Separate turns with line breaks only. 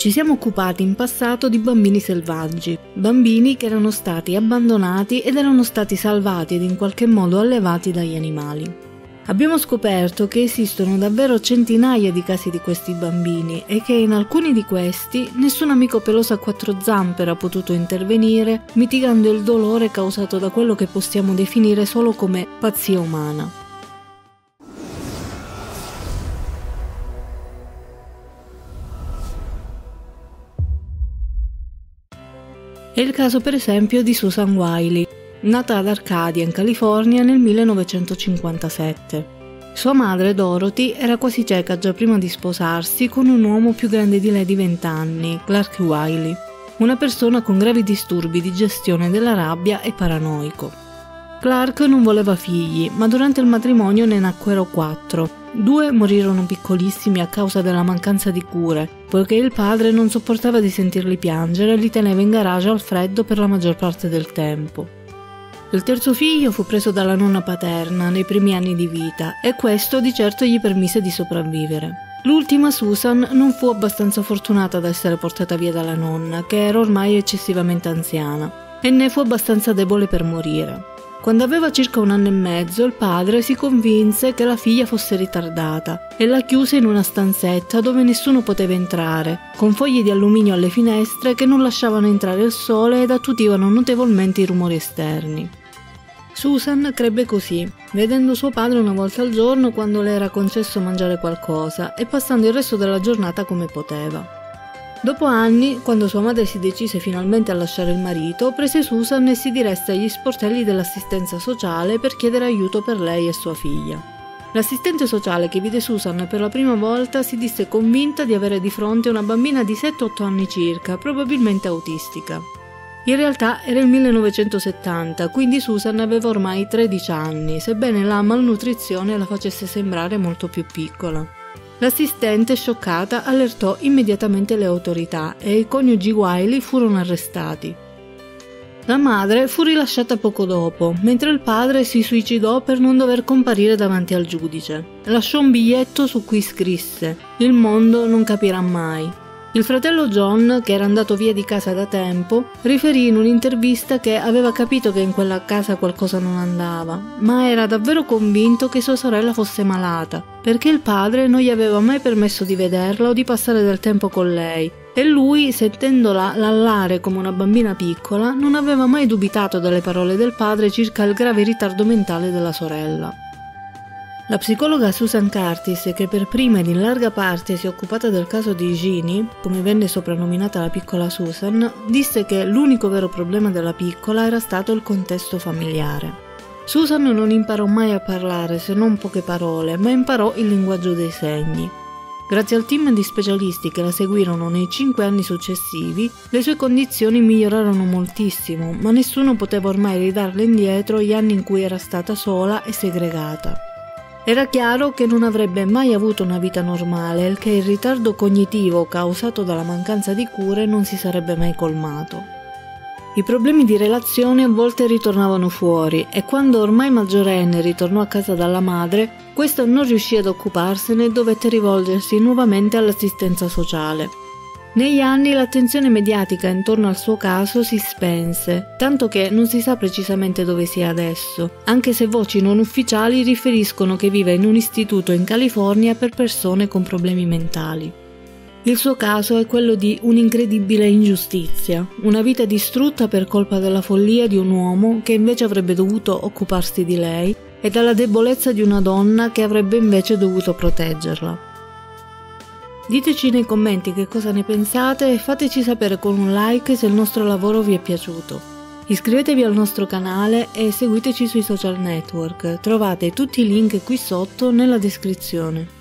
Ci siamo occupati in passato di bambini selvaggi, bambini che erano stati abbandonati ed erano stati salvati ed in qualche modo allevati dagli animali. Abbiamo scoperto che esistono davvero centinaia di casi di questi bambini e che in alcuni di questi nessun amico peloso a quattro zampe ha potuto intervenire, mitigando il dolore causato da quello che possiamo definire solo come pazzia umana. È il caso per esempio di Susan Wiley, nata ad Arcadia in California nel 1957. Sua madre, Dorothy, era quasi cieca già prima di sposarsi con un uomo più grande di lei di 20 anni, Clark Wiley, una persona con gravi disturbi di gestione della rabbia e paranoico. Clark non voleva figli, ma durante il matrimonio ne nacquero quattro. Due morirono piccolissimi a causa della mancanza di cure, poiché il padre non sopportava di sentirli piangere e li teneva in garage al freddo per la maggior parte del tempo. Il terzo figlio fu preso dalla nonna paterna nei primi anni di vita e questo di certo gli permise di sopravvivere. L'ultima, Susan, non fu abbastanza fortunata ad essere portata via dalla nonna, che era ormai eccessivamente anziana, e ne fu abbastanza debole per morire. Quando aveva circa un anno e mezzo, il padre si convinse che la figlia fosse ritardata e la chiuse in una stanzetta dove nessuno poteva entrare, con foglie di alluminio alle finestre che non lasciavano entrare il sole ed attutivano notevolmente i rumori esterni. Susan crebbe così, vedendo suo padre una volta al giorno quando le era concesso mangiare qualcosa e passando il resto della giornata come poteva. Dopo anni, quando sua madre si decise finalmente a lasciare il marito, prese Susan e si diresse agli sportelli dell'assistenza sociale per chiedere aiuto per lei e sua figlia. L'assistente sociale che vide Susan per la prima volta si disse convinta di avere di fronte una bambina di 7-8 anni circa, probabilmente autistica. In realtà era il 1970, quindi Susan aveva ormai 13 anni, sebbene la malnutrizione la facesse sembrare molto più piccola. L'assistente, scioccata, allertò immediatamente le autorità e i coniugi Wiley furono arrestati. La madre fu rilasciata poco dopo, mentre il padre si suicidò per non dover comparire davanti al giudice. Lasciò un biglietto su cui scrisse: Il mondo non capirà mai. Il fratello John, che era andato via di casa da tempo, riferì in un'intervista che aveva capito che in quella casa qualcosa non andava, ma era davvero convinto che sua sorella fosse malata, perché il padre non gli aveva mai permesso di vederla o di passare del tempo con lei, e lui, sentendola lallare come una bambina piccola, non aveva mai dubitato delle parole del padre circa il grave ritardo mentale della sorella. La psicologa Susan Curtis, che per prima ed in larga parte si è occupata del caso di Ginny, come venne soprannominata la piccola Susan, disse che l'unico vero problema della piccola era stato il contesto familiare. Susan non imparò mai a parlare se non poche parole, ma imparò il linguaggio dei segni. Grazie al team di specialisti che la seguirono nei cinque anni successivi, le sue condizioni migliorarono moltissimo, ma nessuno poteva ormai ridarle indietro gli anni in cui era stata sola e segregata. Era chiaro che non avrebbe mai avuto una vita normale e che il ritardo cognitivo causato dalla mancanza di cure non si sarebbe mai colmato. I problemi di relazione a volte ritornavano fuori e quando ormai maggiorenne ritornò a casa dalla madre, questa non riuscì ad occuparsene e dovette rivolgersi nuovamente all'assistenza sociale. Negli anni l'attenzione mediatica intorno al suo caso si spense, tanto che non si sa precisamente dove sia adesso, anche se voci non ufficiali riferiscono che vive in un istituto in California per persone con problemi mentali. Il suo caso è quello di un'incredibile ingiustizia, una vita distrutta per colpa della follia di un uomo che invece avrebbe dovuto occuparsi di lei e dalla debolezza di una donna che avrebbe invece dovuto proteggerla. Diteci nei commenti che cosa ne pensate e fateci sapere con un like se il nostro lavoro vi è piaciuto. Iscrivetevi al nostro canale e seguiteci sui social network, trovate tutti i link qui sotto nella descrizione.